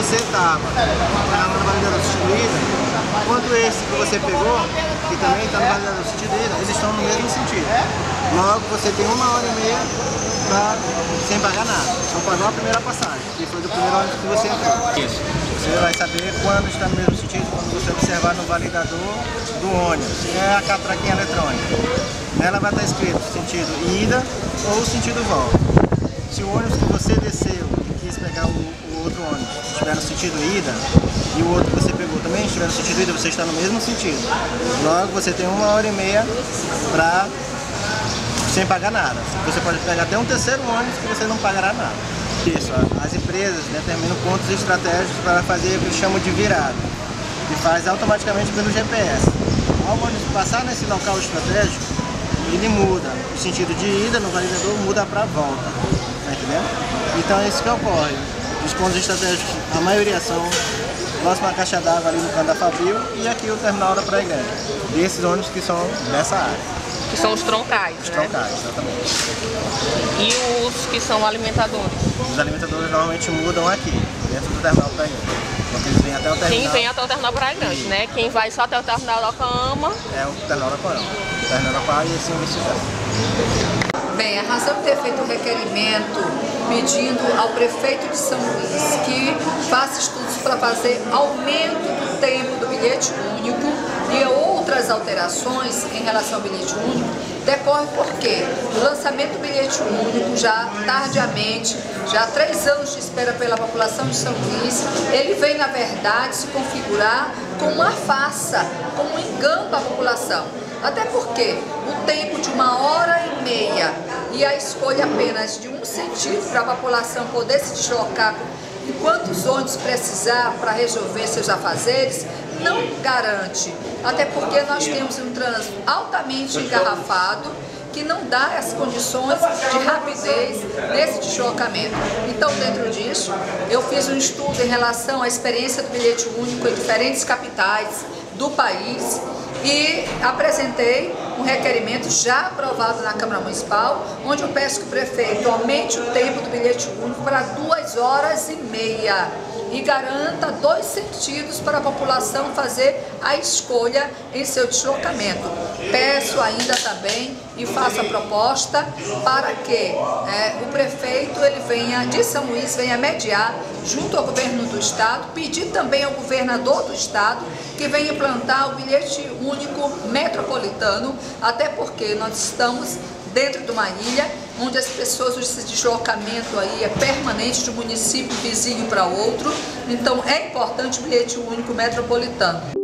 estava na validadora substituída, quanto esse que você pegou, que também está no validador substituída, eles estão no mesmo sentido. Logo, você tem uma hora e meia pra, sem pagar nada. Só pagou a primeira passagem, que foi do primeiro ônibus que você entrou. Isso. Você vai saber quando está no mesmo sentido, quando você observar no validador do ônibus, que é a catraquinha eletrônica. Nela vai estar escrito sentido ida ou sentido volta. Se o ônibus que você desceu e quis pegar o, o outro ônibus estiver no sentido ida e o outro que você pegou também estiver no sentido ida, você está no mesmo sentido. Logo, você tem uma hora e meia para sem pagar nada. Você pode pegar até um terceiro ônibus que você não pagará nada. Isso, as empresas determinam pontos estratégicos para fazer o que chamam de virada, que faz automaticamente pelo GPS. Ao ônibus passar nesse local estratégico, ele muda. O sentido de ida no validador muda para volta. Tá entendendo? Então é isso que ocorre. Os pontos estratégicos, a maioria são próximo à caixa d'água ali no canto da Fabril e aqui o terminal da Praia Grande. Desses ônibus que são dessa área. Que são os troncais, Os né? troncais, exatamente. E os que são alimentadores. Os alimentadores normalmente mudam aqui, dentro do terminal Praia Grande. Eles vêm até o terminal. Quem vem até o terminal Praia Grande, né? Quem vai só até o terminal da Cama, É o terminal da Corão. O terminal da Corão e esse vice-versa. Bem, a razão de ter feito o requerimento pedindo ao prefeito de São Luís que faça estudos para fazer aumento do tempo do bilhete único e outras alterações em relação ao bilhete único decorre porque o lançamento do bilhete único já tardiamente, já há três anos de espera pela população de São Luís, ele vem na verdade se configurar como uma farsa, como um engano da população. Até porque o tempo de uma hora e meia e a escolha apenas de um sentido para a população poder se deslocar enquanto os ônibus precisar para resolver seus afazeres, não garante. Até porque nós temos um trânsito altamente engarrafado que não dá as condições de rapidez nesse deslocamento. Então, dentro disso, eu fiz um estudo em relação à experiência do bilhete único em diferentes capitais do país e apresentei um requerimento já aprovado na Câmara Municipal, onde eu peço que o prefeito aumente o tempo do bilhete único para duas horas e meia e garanta dois sentidos para a população fazer a escolha em seu deslocamento. Peço ainda também e faço a proposta para que é, o prefeito ele venha de São Luís venha mediar junto ao governo do estado, pedir também ao governador do estado que venha implantar o bilhete único metropolitano, até porque nós estamos dentro de uma ilha onde as pessoas, esse deslocamento aí é permanente de um município vizinho para outro, então é importante o bilhete único metropolitano.